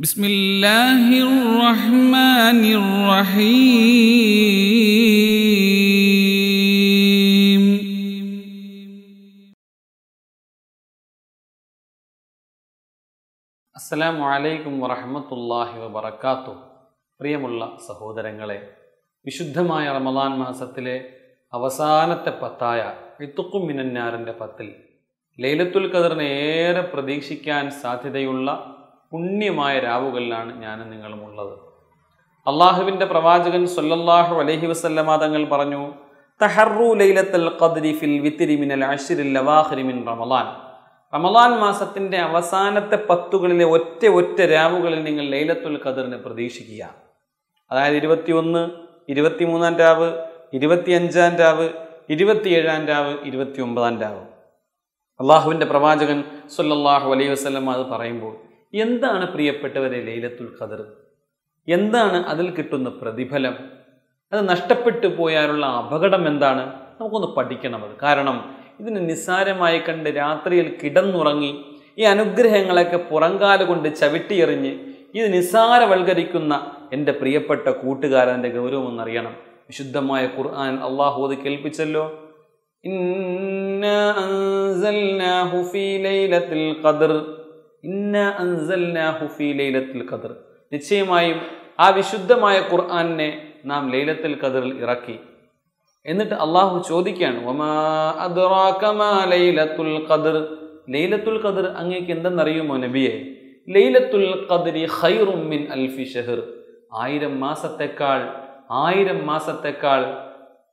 بسم الله الرحمن الرحيم അസ്സലാമു അലൈക്കും വറഹമത്തല്ലാഹി വബർക്കാത്തു പ്രിയമുള്ള സഹോദരങ്ങളെ വിശുദ്ധമായ റമദാൻ മാസത്തിലെ അവസാനത്തെ പത്തായ ഇത്തുക്കും മിനന്നാറിൻ്റെ പത്തിൽ ലൈലത്തുൽ ഖദറിനെ ഏറെ പ്രതീക്ഷിക്കാൻ സാധ്യതയുള്ള പുണ്യമായ രാവുകളിലാണ് ഞാനും നിങ്ങളും ഉള്ളത്. അള്ളാഹുവിന്റെ പ്രവാചകൻ സൊല്ലാഹു അലഹി വസല്ലമ തങ്ങൾ പറഞ്ഞു ലൈലത്തൽ ഫിൽ വിത്തിരി മിനൽ ലവാഹിരി മിൻ റമളാൻ മാസത്തിന്റെ അവസാനത്തെ പത്തുകളിലെ ഒറ്റ ഒറ്റ രാവുകളിൽ നിങ്ങൾ ലൈലത്തുൽ ഖദറിനെ പ്രതീക്ഷിക്കുക. അതായത് ഇരുപത്തിയൊന്ന് ഇരുപത്തിമൂന്നാം രാവ് ഇരുപത്തിയഞ്ചാം രാവ് ഇരുപത്തിയേഴാം രാവ് ഇരുപത്തി ഒമ്പതാം രാവ്. അള്ളാഹുവിന്റെ പ്രവാചകൻ സല്ലല്ലാഹു അലൈഹി വസ്ലം അത് പറയുമ്പോൾ എന്താണ് പ്രിയപ്പെട്ടവരെ ലൈലത്തുൽ ഖദർ? എന്താണ് അതിൽ കിട്ടുന്ന പ്രതിഫലം? അത് നഷ്ടപ്പെട്ടു പോയാലുള്ള അപകടം എന്താണ്? നമുക്കൊന്ന് പഠിക്കണം അത്. കാരണം ഇതിന് നിസ്സാരമായി കണ്ട് രാത്രിയിൽ കിടന്നുറങ്ങി ഈ അനുഗ്രഹങ്ങളൊക്കെ പുറങ്കാല കൊണ്ട് ചവിട്ടിയെറിഞ്ഞ് ഇത് നിസ്സാരവൽക്കരിക്കുന്ന എന്റെ പ്രിയപ്പെട്ട കൂട്ടുകാരന്റെ ഗൗരവം എന്നറിയണം വിശുദ്ധമായ ഖുർആൻ അള്ളാഹു അത് കേൾപ്പിച്ചല്ലോ. ഇന്നാ ഇന്നാ നിശ്ചയമായും ആ വിശുദ്ധമായ ഖുർആാനിനെ നാം ലൈലത്തിൽ ഖദറിൽ ഇറക്കി. എന്നിട്ട് അള്ളാഹു ചോദിക്കുകയാണ് ലൈലത്തുൽ ഖദർ? ലൈലത്തുൽ അങ്ങേക്ക് എന്തെന്നറിയുമോ നബിയെ? ലൈലത്തുൽ ഖദരി ഖൈറും മിൻ അൽഫി ഷെഹർ. ആയിരം മാസത്തെക്കാൾ ആയിരം മാസത്തെക്കാൾ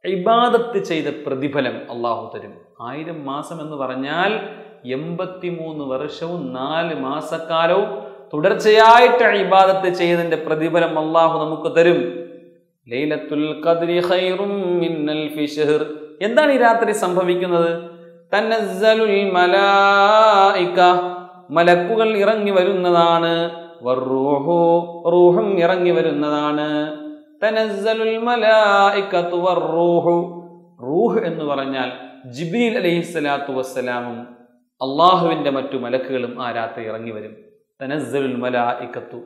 ഇബാദത്ത് ചെയ്ത പ്രതിഫലം അള്ളാഹു തരും. ആയിരം മാസം എന്ന് പറഞ്ഞാൽ എൺപത്തിമൂന്ന് വർഷവും നാല് മാസക്കാലവും തുടർച്ചയായിട്ട് ഇബാദത്ത് ചെയ്തതിന്റെ പ്രതിഫലം അള്ളാഹു നമുക്ക് തരും. ലൈലത്തുൽ ഖദ്രി ഖൈറും മിന്നൽ ഷഹർ എന്താണ് ഈ രാത്രി സംഭവിക്കുന്നത്? തനസ്സലുൽ മലായിക. മലക്കുകൾ ഇറങ്ങി വരുന്നതാണ്. വറൂഹു റൂഹും ഇറങ്ങി വരുന്നതാണ്. തനസ്സലുൽ മലായികത്തു വറൂഹു. റൂഹ് എന്ന് പറഞ്ഞാൽ ജിബ്രീൽ അലൈഹിസ്സലാത്തു വസ്സലാമും അള്ളാഹുവിന്റെ മറ്റു മലക്കുകളും ആ രാത്രി ഇറങ്ങി വരും. തനസ്സലുൽ ഇക്കത്തു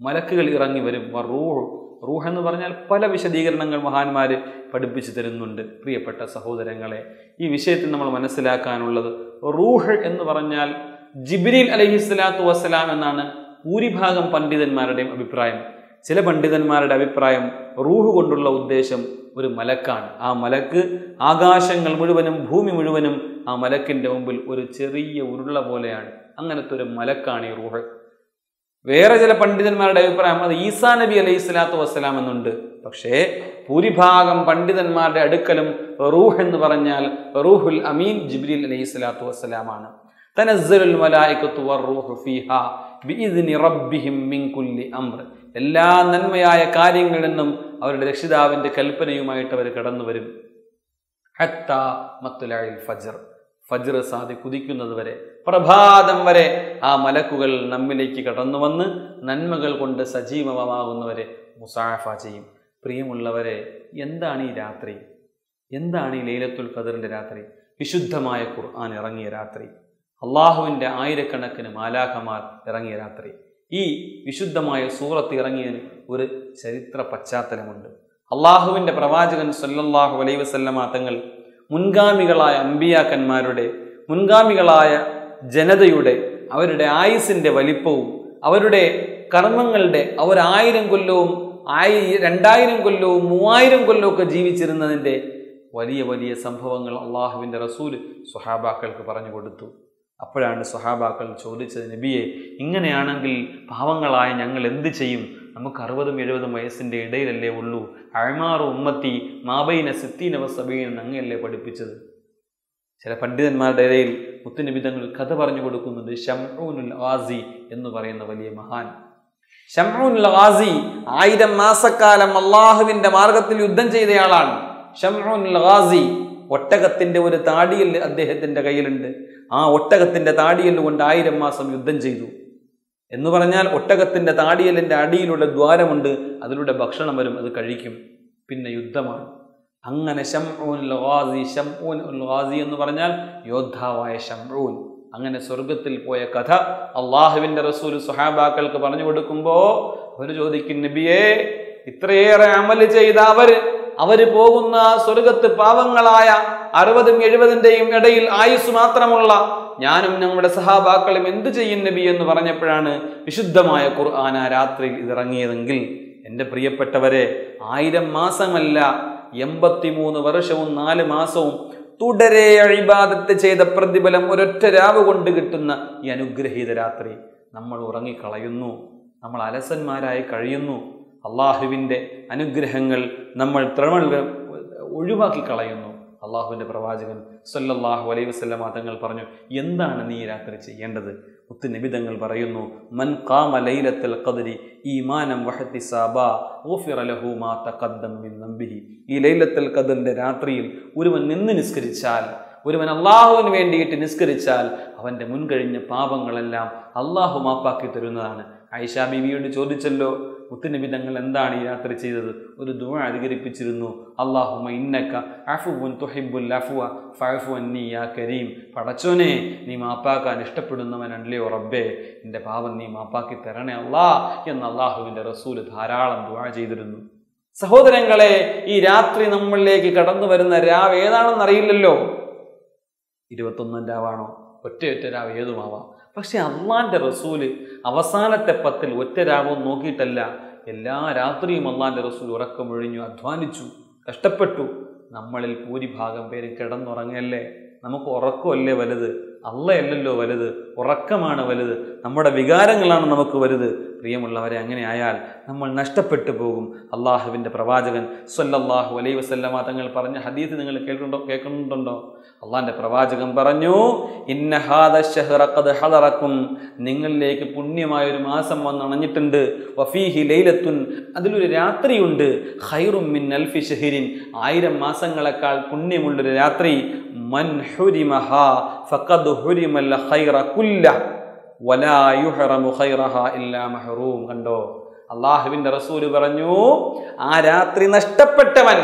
മലക്കുകൾ ഇറങ്ങി വരും. റൂഹ്. റൂഹ് എന്ന് പറഞ്ഞാൽ പല വിശദീകരണങ്ങൾ മഹാന്മാർ പഠിപ്പിച്ചു തരുന്നുണ്ട്. പ്രിയപ്പെട്ട സഹോദരങ്ങളെ ഈ വിഷയത്തിൽ നമ്മൾ മനസ്സിലാക്കാനുള്ളത് റൂഹ് എന്ന് പറഞ്ഞാൽ ജിബ്രീൽ അലഹിസ്ലാത്തു വസ്സലാം എന്നാണ് ഭൂരിഭാഗം പണ്ഡിതന്മാരുടെയും അഭിപ്രായം. ചില പണ്ഡിതന്മാരുടെ അഭിപ്രായം റൂഹ് കൊണ്ടുള്ള ഉദ്ദേശം ഒരു മലക്കാണ്. ആ മലക്ക് ആകാശങ്ങൾ മുഴുവനും ഭൂമി മുഴുവനും ആ മലക്കിന്റെ മുമ്പിൽ ഒരു ചെറിയ ഉരുള പോലെയാണ്. അങ്ങനത്തെ ഒരു മലക്കാണ് ഈ റൂഹ്. വേറെ ചില പണ്ഡിതന്മാരുടെ അഭിപ്രായം അത് ഈസാ നബി അലൈഹി സ്വലാത്തു വസ്സലാം എന്നുണ്ട്. പക്ഷേ ഭൂരിഭാഗം പണ്ഡിതന്മാരുടെ അടുക്കലും റൂഹ് എന്ന് പറഞ്ഞാൽ റൂഹുൽ അമീൻ ജിബ്രീൽ അലൈഹി സ്വലാത്തു വസ്സലാമാണ് എല്ലാ നന്മയായ കാര്യങ്ങളിൽ നിന്നും അവരുടെ രക്ഷിതാവിന്റെ കൽപ്പനയുമായിട്ട് അവർ കടന്നു വരും ഫജർ. ഫജ്ർ സാധി കുതിക്കുന്നത് വരെ പ്രഭാതം വരെ ആ മലക്കുകൾ നമ്മിലേക്ക് കടന്നു വന്ന് നന്മകൾ കൊണ്ട് സജീവമാകുന്നവരെ മുസാഫ ചെയ്യും. പ്രിയമുള്ളവരെ എന്താണ് ഈ രാത്രി? എന്താണ് ഈ ലൈലത്തുൽ ഖദറിന്റെ രാത്രി? വിശുദ്ധമായ ഖുർആൻ ഇറങ്ങിയ രാത്രി. അള്ളാഹുവിന്റെ ആയിരക്കണക്കിന് മാലാഖമാർ ഇറങ്ങിയ രാത്രി. ഈ വിശുദ്ധമായ സൂറത്ത് ഇറങ്ങിയതിന് ഒരു ചരിത്ര പശ്ചാത്തലമുണ്ട്. അള്ളാഹുവിന്റെ പ്രവാചകൻ സല്ലല്ലാഹു അലൈവസല്ലമാ തങ്ങൾ മുൻഗാമികളായ അമ്പിയാക്കന്മാരുടെ മുൻഗാമികളായ ജനതയുടെ അവരുടെ ആയുസിന്റെ വലിപ്പവും അവരുടെ കർമ്മങ്ങളുടെ അവരായിരം കൊല്ലവും ആയി രണ്ടായിരം കൊല്ലവും മൂവായിരം കൊല്ലവും ഒക്കെ ജീവിച്ചിരുന്നതിന്റെ വലിയ വലിയ സംഭവങ്ങൾ അള്ളാഹുവിന്റെ റസൂൽ സുഹാബാക്കൾക്ക് പറഞ്ഞു കൊടുത്തു. അപ്പോഴാണ് സുഹാബാക്കൾ ചോദിച്ചത് നബിയെ ഇങ്ങനെയാണെങ്കിൽ പാവങ്ങളായ ഞങ്ങൾ എന്ത് ചെയ്യും? നമുക്ക് അറുപതും എഴുപതും വയസ്സിന്റെ ഇടയിലല്ലേ ഉള്ളൂ. അഴമാറു ഉമ്മത്തി മാബൈന സിത്തീനവ സബീന അങ്ങയല്ലേ പഠിപ്പിച്ചത്? ചില പണ്ഡിതന്മാരുടെ ഇടയിൽ മുത്തുനിബിതങ്ങൾ കഥ പറഞ്ഞു കൊടുക്കുന്നുണ്ട് ഷംറൂനുൽ ആസി എന്ന് പറയുന്ന വലിയ മഹാൻ. ഷംറൂനുൽ ആസി ആയിരം മാസക്കാലം അള്ളാഹുവിന്റെ മാർഗത്തിൽ യുദ്ധം ചെയ്തയാളാണ്. ഷംറൂനുൽ ആസി ഒട്ടകത്തിന്റെ ഒരു താടിയൽ അദ്ദേഹത്തിന്റെ കയ്യിലുണ്ട്. ആ ഒട്ടകത്തിന്റെ താടിയൽ കൊണ്ട് ആയിരം മാസം യുദ്ധം ചെയ്തു. എന്ന് പറഞ്ഞാൽ ഒട്ടകത്തിന്റെ താടിയലിന്റെ അടിയിലുള്ള ദ്വാരമുണ്ട്. അതിലൂടെ ഭക്ഷണം വരും അത് കഴിക്കും. പിന്നെ യുദ്ധമാണ്. അങ്ങനെ ഷംഊൻ ഖാസി ഷംഊൻ ഖാസി എന്ന് പറഞ്ഞാൽ യോദ്ധാവായ ഷംഊൻ അങ്ങനെ സ്വർഗത്തിൽ പോയ കഥ അള്ളാഹുവിന്റെ റസൂൽ സുഹാബാക്കൾക്ക് പറഞ്ഞു കൊടുക്കുമ്പോൾ അവർ ചോദിക്കും നബിയേ ഇത്രയേറെ അമൽ ചെയ്ത അവർ അവർ പോകുന്ന സ്വർഗത്ത് പാവങ്ങളായ അറുപതും എഴുപതിന്റെയും ഇടയിൽ ആയുസ് മാത്രമുള്ള ഞാനും ഞങ്ങളുടെ സഹാബാക്കളും എന്തു ചെയ്യും നബി എന്ന് പറഞ്ഞപ്പോഴാണ് വിശുദ്ധമായ ഖുർആൻ ആ രാത്രിയിൽ ഇതിറങ്ങിയതെങ്കിൽ. എന്റെ പ്രിയപ്പെട്ടവരെ ആയിരം മാസമല്ല എൺപത്തിമൂന്ന് വർഷവും നാല് മാസവും തുടരെ അഴിബാദത്ത് ചെയ്ത പ്രതിഫലം ഒരൊറ്റ രാവ് കൊണ്ട് കിട്ടുന്ന ഈ അനുഗ്രഹീത രാത്രി നമ്മൾ ഉറങ്ങിക്കളയുന്നു. നമ്മൾ അലസന്മാരായി കഴിയുന്നു. അള്ളാഹുവിന്റെ അനുഗ്രഹങ്ങൾ നമ്മൾ ത്രമൾ ഒഴിവാക്കി കളയുന്നു. അള്ളാഹുവിന്റെ പ്രവാചകൻ സല്ലല്ലാഹു അലൈ വസല്ലമ തങ്ങൾ പറഞ്ഞു എന്താണ് നീ രാത്രി ചെയ്യേണ്ടത്? മുത്ത് നിബിതങ്ങൾ പറയുന്നു മൻ ഖാമ ലൈലത്തുൽ ഖദ്രി ഈമാനം വഹത്തി സാബാ ലഹു മാ തഖദ്ദം മിൻ നമ്പിഹി ഈ ലൈലത്തുൽ ഖദ്റിന്റെ രാത്രിയിൽ ഒരുവൻ നിന്ന് നിസ്കരിച്ചാൽ ഒരുവൻ അള്ളാഹുവിന് വേണ്ടിയിട്ട് നിസ്കരിച്ചാൽ അവന്റെ മുൻകഴിഞ്ഞ പാപങ്ങളെല്ലാം അള്ളാഹു മാപ്പാക്കി തരുന്നതാണ്. ഐഷ ബീവിയോട് ചോദിച്ചല്ലോ മുത്തുനബി തങ്ങൾ എന്താണ് ഈ രാത്രി ചെയ്തത്? ഒരു ദുവ അധികരിപ്പിച്ചിരുന്നു. അള്ളാഹുമ ഇന്നക്ക അഫുബുൻ തുഹിബുൽ അഫുവ ഫഅഫു അന്നി യാ കരീം. പടച്ചോനെ നീ മാപ്പാക്കാൻ ഇഷ്ടപ്പെടുന്നവനല്ലേ റബ്ബേ? എന്റെ പാവം നീ മാപ്പാക്കി തരണേ അള്ളാ എന്ന് അള്ളാഹുവിന്റെ റസൂൽ ധാരാളം ദുവ ചെയ്തിരുന്നു. സഹോദരങ്ങളെ ഈ രാത്രി നമ്മളിലേക്ക് കടന്നു വരുന്ന രാവ് ഏതാണെന്ന് അറിയില്ലല്ലോ ഇരുപത്തൊന്നാം രാവാണോ? ഒറ്റയൊറ്റ രാവ് ഏതുമാവാം? പക്ഷെ അള്ളാന്റെ റസൂൽ അവസാനത്തെ പത്തിൽ ഒറ്റ രാവും നോക്കിയിട്ടല്ല എല്ലാ രാത്രിയും അള്ളാന്റെ റസൂൽ ഉറക്കമൊഴിഞ്ഞു അധ്വാനിച്ചു കഷ്ടപ്പെട്ടു. നമ്മളിൽ ഭൂരിഭാഗം പേര് കിടന്നുറങ്ങല്ലേ? നമുക്ക് ഉറക്കമല്ലേ വലുത്? അല്ലയല്ലല്ലോ വലുത്. ഉറക്കമാണ് വലുത്. നമ്മുടെ വികാരങ്ങളാണ് നമുക്ക് വലുത്. പ്രിയമുള്ളവരെ അങ്ങനെ ആയാൽ നമ്മൾ നഷ്ടപ്പെട്ടു പോകും. അള്ളാഹുവിന്റെ പ്രവാചകൻ സൊല്ലാഹു അലൈ വസല്ലമ തങ്ങൾ പറഞ്ഞ ഹദീസ് നിങ്ങൾ കേൾക്കുന്നുണ്ടോ കേൾക്കുന്നുണ്ടോ? അള്ളാഹിന്റെ പ്രവാചകൻ പറഞ്ഞു ഇന്ന ഹദറക്കും നിങ്ങളിലേക്ക് പുണ്യമായ ഒരു മാസം വന്നണഞ്ഞിട്ടുണ്ട്. വഫീഹി ലൈലത്തുൻ. അതിലൊരു രാത്രിയുണ്ട്. ഖൈറും മിൻ അൽഫി ഷഹിരിൻ ആയിരം മാസങ്ങളെക്കാൾ പുണ്യമുള്ളൊരു രാത്രി. മൻ ഫഖദ് കുല്ല. വലാ ഇല്ലാ മഹറൂം. കണ്ടോ? അള്ളാഹുവിന്റെ റസൂൽ പറഞ്ഞു ആ രാത്രി നഷ്ടപ്പെട്ടവൻ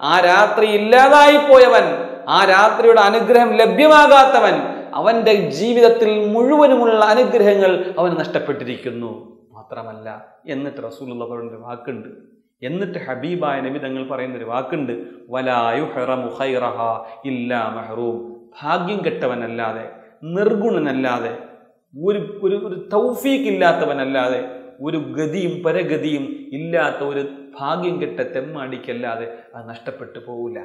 ആ രാത്രി ഇല്ലാതായി പോയവൻ ആ രാത്രിയുടെ അനുഗ്രഹം ലഭ്യമാകാത്തവൻ അവന്റെ ജീവിതത്തിൽ മുഴുവനുമുള്ള അനുഗ്രഹങ്ങൾ അവന് നഷ്ടപ്പെട്ടിരിക്കുന്നു. മാത്രമല്ല എന്നിട്ട് റസൂലുള്ള പറയുന്നൊരു വാക്കുണ്ട്. എന്നിട്ട് ഹബീബായ നബി തങ്ങൾ പറയുന്ന ഒരു വാക്കുണ്ട്. വലായു ഹെറമു ഖൈറഹ ഇല്ലാ മെഹ്റൂം. ഭാഗ്യം കെട്ടവനല്ലാതെ നിർഗുണനല്ലാതെ ഒരു ഒരു ഒരു തൗഫീഖ് ഇല്ലാത്തവനല്ലാതെ ഒരു ഗതിയും പരഗതിയും ഇല്ലാത്ത ഒരു ഭാഗ്യം കെട്ട തെമ്മാടിക്കല്ലാതെ അത് നഷ്ടപ്പെട്ടു പോവില്ല.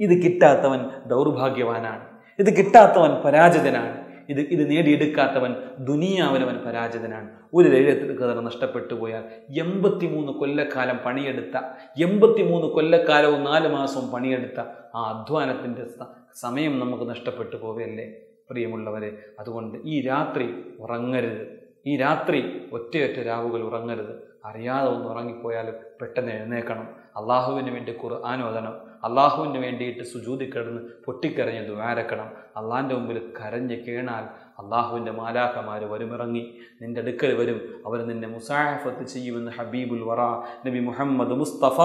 ഇത് കിട്ടാത്തവൻ ദൗർഭാഗ്യവാനാണ്. ഇത് കിട്ടാത്തവൻ പരാജിതനാണ്. ഇത് ഇത് നേടിയെടുക്കാത്തവൻ ദുനിയാവിലവൻ പരാജിതനാണ്. ഒരു ലൈലത്തിൽ കഥ നഷ്ടപ്പെട്ടു പോയാൽ എൺപത്തിമൂന്ന് കൊല്ലക്കാലം പണിയെടുത്ത എൺപത്തിമൂന്ന് കൊല്ലക്കാലവും നാല് മാസവും പണിയെടുത്ത ആ അധ്വാനത്തിന്റെ സമയം നമുക്ക് നഷ്ടപ്പെട്ടു പോവുകയല്ലേ? പ്രിയമുള്ളവരെ അതുകൊണ്ട് ഈ രാത്രി ഉറങ്ങരുത്. ഈ രാത്രി ഒറ്റയൊറ്റ രാവുകൾ ഉറങ്ങരുത്. അറിയാതെ ഒന്ന് ഉറങ്ങിപ്പോയാൽ പെട്ടെന്ന് എഴുന്നേക്കണം അള്ളാഹുവിന് വേണ്ടി ഖുർആൻ ഓതണം അള്ളാഹുവിന് വേണ്ടിയിട്ട് സുജൂതി കിടന്ന് പൊട്ടിക്കരഞ്ഞ് ദ്വാരക്കണം. അള്ളാഹിന്റെ മുമ്പിൽ കരഞ്ഞ് കേണാൽ അള്ളാഹുവിന്റെ മാലാഖമാർ വരുമിറങ്ങി. നിന്റെ അടുക്കൽ വരും. അവർ നിന്നെ മുസാഹഫത്ത് ചെയ്യുമെന്ന് ഹബീബുൽ വറ നബി മുഹമ്മദ് മുസ്തഫ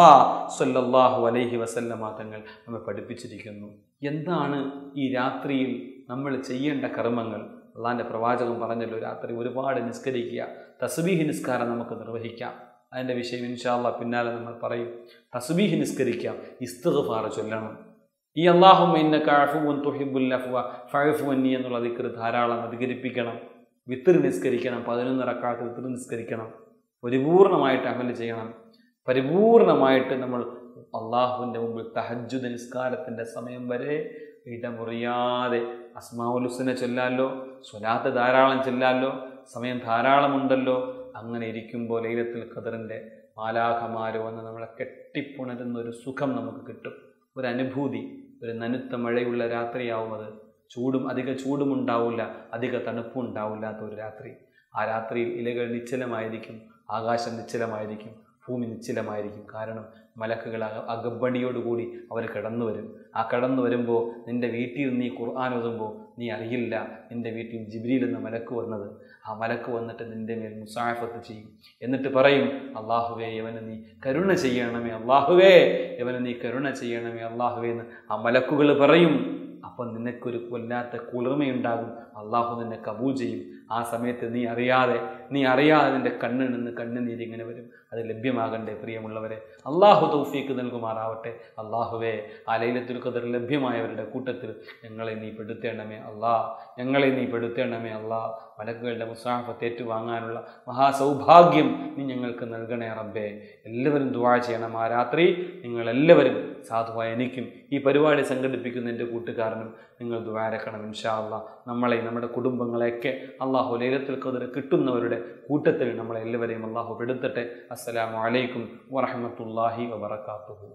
സല്ലല്ലാഹു അലൈഹി വസല്ലമ തങ്ങൾ നമ്മെ പഠിപ്പിച്ചിരിക്കുന്നു. എന്താണ് ഈ രാത്രിയിൽ നമ്മൾ ചെയ്യേണ്ട കർമ്മങ്ങൾ? അള്ളാഹിന്റെ പ്രവാചകം പറഞ്ഞല്ലോ രാത്രി ഒരുപാട് നിസ്കരിക്കുക തസ്ബീഹ് നിസ്കാരം നമുക്ക് നിർവഹിക്കാം. അതിന്റെ വിഷയം ഇൻഷാല്ല പിന്നാലെ നമ്മൾ പറയും. തസ്ബീഹ് നിസ്കരിക്കാം. ഇസ്തിഗ്ഫാർ ചൊല്ലണം. ഈ അള്ളാഹും ഇന്നക അഫുവൻ തുഹിബുല്ലഫുവ അന്നി എന്നുള്ള ദിക്കർ ധാരാളം അധികരിപ്പിക്കണം. വിത്തിർ നിസ്കരിക്കണം. പതിനൊന്ന് റക്കാത്ത് വിത്തിർ നിസ്കരിക്കണം. പരിപൂർണമായിട്ട് അമൽ ചെയ്യണം. പരിപൂർണമായിട്ട് നമ്മൾ അള്ളാഹുവിന്റെ മുമ്പിൽ തഹജ്ജുദ് നിസ്കാരത്തിന്റെ സമയം വരെ ഇടമുറിയാതെ അസ്മാവുലുസിനെ ചൊല്ലാലോ സ്വലാത്ത് ധാരാളം ചൊല്ലാലോ സമയം ധാരാളമുണ്ടല്ലോ അങ്ങനെ ഇരിക്കുമ്പോൾ ലൈലത്തിൽ ഖദറിന്റെ മാലാഖമാര് വന്ന് നമ്മളെ കെട്ടിപ്പുണരുന്ന ഒരു സുഖം നമുക്ക് കിട്ടും. ഒരു അനുഭൂതി ഒരു നനുത്ത മഴയുള്ള രാത്രിയാവും അത് ചൂടും അധിക ചൂടും ഉണ്ടാവില്ല അധിക തണുപ്പും ഉണ്ടാവില്ലാത്ത ഒരു രാത്രി. ആ രാത്രിയിൽ ഇലകൾ നിശ്ചലമായിരിക്കും ആകാശം നിശ്ചലമായിരിക്കും ഭൂമി നിശ്ചലമായിരിക്കും. കാരണം മലക്കുകൾ അക അകബണിയോടുകൂടി അവർ കടന്നു വരും ആ കടന്നു വരുമ്പോൾ നിന്റെ വീട്ടിൽ നീ ഖുർആൻ ഓതുമ്പോൾ നീ അറിയില്ല നിന്റെ വീട്ടിൽ ജിബ്രീൽ എന്ന മലക്ക് വന്നത്. ആ മലക്ക് വന്നിട്ട് നിന്റെ മേൽ മുസാഫത്ത് ചെയ്യും. എന്നിട്ട് പറയും അള്ളാഹുവേ ഇവന് നീ കരുണ ചെയ്യണമേ അള്ളാഹുവേ ഇവന് നീ കരുണ ചെയ്യണമേ അള്ളാഹുവേ എന്ന് ആ മലക്കുകൾ പറയും. അപ്പം നിനക്കൊരു കൊല്ലാത്ത കുളിർമയുണ്ടാകും. അള്ളാഹു നിന്നെ കബൂൽ ചെയ്യും. ആ സമയത്ത് നീ അറിയാതെ നീ അറിയാതെ നിന്റെ കണ്ണിൽ നിന്ന് കണ്ണുനീരിങ്ങനെ വരും. അത് ലഭ്യമാകണ്ടേ പ്രിയമുള്ളവരെ. അള്ളാഹു തൗഫീക്ക് നൽകുമാറാവട്ടെ. അള്ളാഹുവേ ആ ലൈലത്തുൽ ഖദർ ലഭ്യമായവരുടെ കൂട്ടത്തിൽ ഞങ്ങളെ നീ പെടുത്തേണമേ അള്ളാ. ഞങ്ങളെ നീ പെടുത്തേണമേ അള്ളാ. മലക്കുകളുടെ മുസാഫത്ത് ഏറ്റുവാങ്ങാനുള്ള മഹാസൗഭാഗ്യം നീ ഞങ്ങൾക്ക് നൽകണേ റബ്ബേ. എല്ലാവരും ദുവാ ചെയ്യണം. ആ രാത്രി നിങ്ങളെല്ലാവരും സാധുവായ എനിക്കും ഈ പരിപാടി സംഘടിപ്പിക്കുന്ന എന്റെ കൂട്ടുകാരനും നിങ്ങൾ ദ്വാരക്കണം ഇൻഷാല്ല നമ്മളെ നമ്മുടെ കുടുംബങ്ങളെയൊക്കെ അള്ളാഹു ലൈലത്തുൽ കതിർ കിട്ടുന്നവരുടെ കൂട്ടത്തിൽ നമ്മളെ എല്ലാവരെയും അള്ളാഹു പെടുത്തട്ടെ. അസ്സലാമു അലൈക്കും വറഹമത്തല്ലാഹി വബർക്കാത്തുഹു